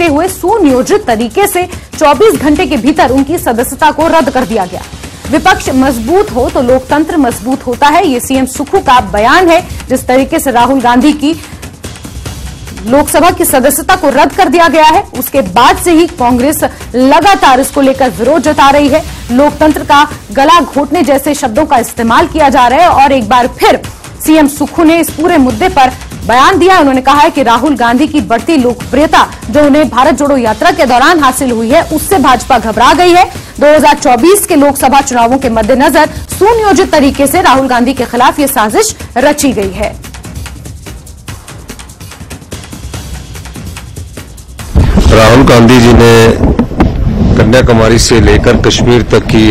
देखते हुए सुनियोजित तरीके से 24 घंटे के भीतर उनकी सदस्यता को रद्द कर दिया गया। विपक्ष मज़बूत हो तो लोकतंत्र मज़बूत होता है, ये सीएम सुखू का बयान है, जिस तरीके से राहुल गांधी की लोकसभा की सदस्यता को रद्द कर दिया गया है, उसके बाद से ही कांग्रेस लगातार इसको लेकर विरोध जता रही है। लोकतंत्र का गला घोटने जैसे शब्दों का इस्तेमाल किया जा रहा है और एक बार फिर सीएम सुखू ने इस पूरे मुद्दे पर बयान दिया। उन्होंने कहा है कि राहुल गांधी की बढ़ती लोकप्रियता जो उन्हें भारत जोड़ो यात्रा के दौरान हासिल हुई है, उससे भाजपा घबरा गई है। 2024 के लोकसभा चुनावों के मद्देनजर सुनियोजित तरीके से राहुल गांधी के खिलाफ ये साजिश रची गई है। राहुल गांधी जी ने कन्याकुमारी से लेकर कश्मीर तक की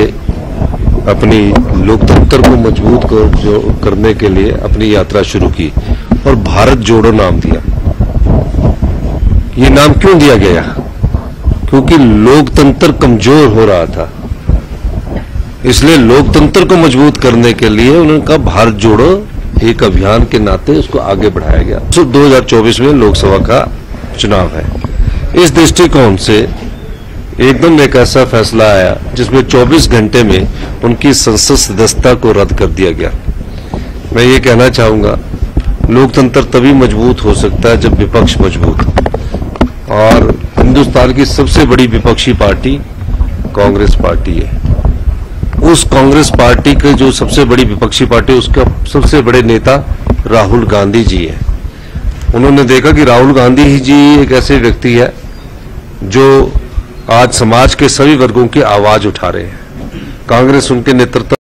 अपनी लोकतंत्र को मज़बूत कर, जो करने के लिए अपनी यात्रा शुरू की और भारत जोड़ो नाम दिया। ये नाम क्यों दिया गया? क्योंकि लोकतंत्र कमज़ोर हो रहा था। इसलिए लोकतंत्र को मज़बूत करने के लिए उन्होंने कहा भारत जोड़ो। एक अभियान के नाते उसको आगे बढ़ाया गया। तो 2024 में लोकसभा का चुनाव है। इस दृष्टिकोण से एकदम एक ऐसा फैसला आया जिसमें 24 घंटे में उनकी संसद सदस्यता को रद्द कर दिया गया। मैं ये कहना चाहूँगा, लोकतंत्र तभी मज़बूत हो सकता है जब विपक्ष मज़बूत और हिंदुस्तान की सबसे बड़ी विपक्षी पार्टी कांग्रेस पार्टी है। उस कांग्रेस पार्टी के जो सबसे बड़ी विपक्षी पार्टी, उसका सबसे बड़े नेता राहुल गांधी जी है। उन्होंने देखा कि राहुल गांधी ही जी एक ऐसे व्यक्ति है जो आज समाज के सभी वर्गों की आवाज़ उठा रहे हैं। कांग्रेस उनके नेतृत्व